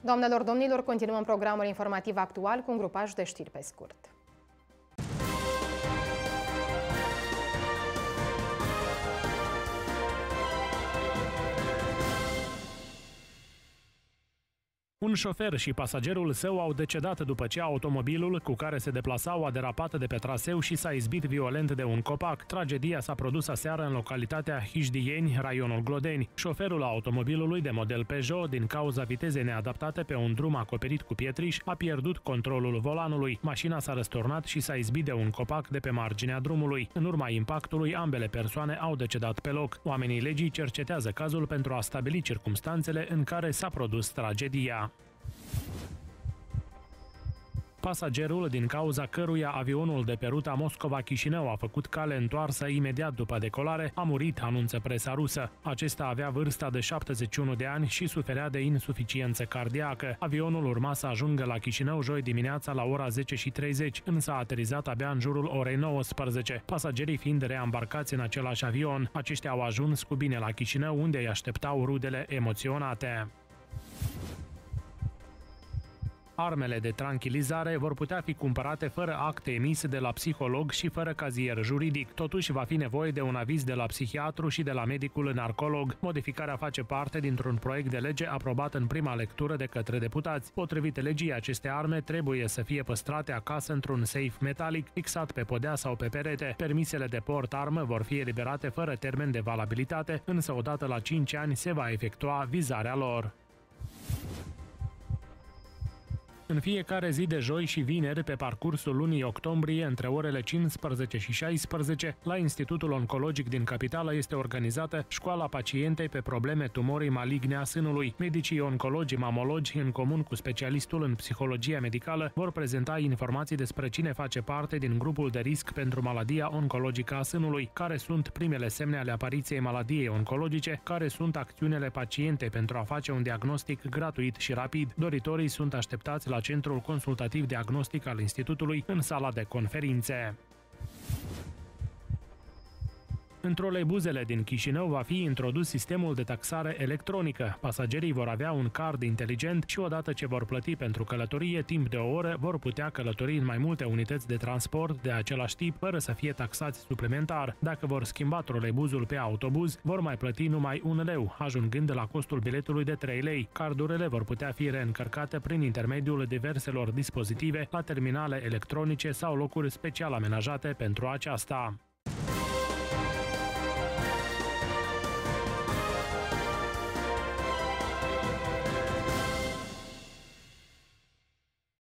Doamnelor, domnilor, continuăm programul informativ actual cu un grupaj de știri pe scurt. Un șofer și pasagerul său au decedat după ce automobilul cu care se deplasau a derapat de pe traseu și s-a izbit violent de un copac. Tragedia s-a produs aseară în localitatea Hișdieni, raionul Glodeni. Șoferul automobilului de model Peugeot, din cauza vitezei neadaptate pe un drum acoperit cu pietriș, a pierdut controlul volanului. Mașina s-a răsturnat și s-a izbit de un copac de pe marginea drumului. În urma impactului, ambele persoane au decedat pe loc. Oamenii legii cercetează cazul pentru a stabili circumstanțele în care s-a produs tragedia. Pasagerul, din cauza căruia avionul de pe ruta Moscova-Chișinău a făcut cale întoarsă imediat după decolare, a murit, anunță presa rusă. Acesta avea vârsta de 71 de ani și suferea de insuficiență cardiacă. Avionul urma să ajungă la Chișinău joi dimineața la ora 10 și 30, însă a aterizat abia în jurul orei 19, pasagerii fiind reambarcați în același avion. Aceștia au ajuns cu bine la Chișinău, unde îi așteptau rudele emoționate. Armele de tranquilizare vor putea fi cumpărate fără acte emise de la psiholog și fără cazier juridic. Totuși, va fi nevoie de un aviz de la psihiatru și de la medicul narcolog. Modificarea face parte dintr-un proiect de lege aprobat în prima lectură de către deputați. Potrivit legii, aceste arme trebuie să fie păstrate acasă într-un safe metalic fixat pe podea sau pe perete. Permisele de port armă vor fi eliberate fără termen de valabilitate, însă odată la 5 ani se va efectua vizarea lor. În fiecare zi de joi și vineri, pe parcursul lunii octombrie, între orele 15 și 16, la Institutul Oncologic din Capitală este organizată școala pacientei pe probleme tumorii maligne a sânului. Medicii oncologi mamologi, în comun cu specialistul în psihologia medicală, vor prezenta informații despre cine face parte din grupul de risc pentru maladia oncologică a sânului, care sunt primele semne ale apariției maladiei oncologice, care sunt acțiunile pacientei pentru a face un diagnostic gratuit și rapid. Doritorii sunt așteptați la Centrul Consultativ Diagnostic al Institutului în sala de conferințe. În troleibuzele din Chișinău va fi introdus sistemul de taxare electronică. Pasagerii vor avea un card inteligent și odată ce vor plăti pentru călătorie, timp de o oră, vor putea călători în mai multe unități de transport de același tip, fără să fie taxați suplimentar. Dacă vor schimba troleibuzul pe autobuz, vor mai plăti numai un leu, ajungând la costul biletului de 3 lei. Cardurile vor putea fi reîncărcate prin intermediul diverselor dispozitive la terminale electronice sau locuri special amenajate pentru aceasta.